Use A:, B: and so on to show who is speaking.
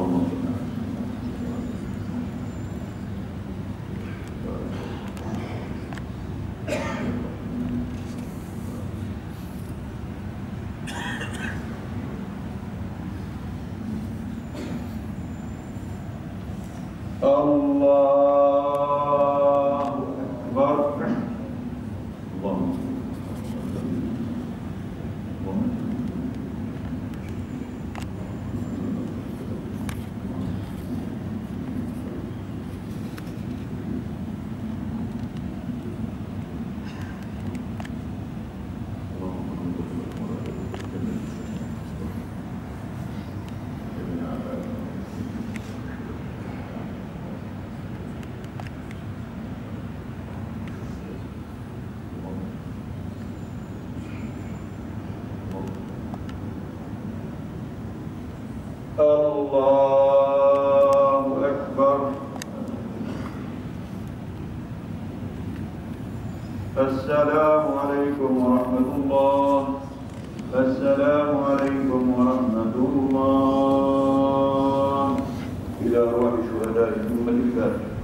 A: الله أكبر. اللهم اللهم الله أكبر. السلام عليكم ورحمة الله. السلام عليكم ورحمة الله. إلى روح شهدائكم الكافرين.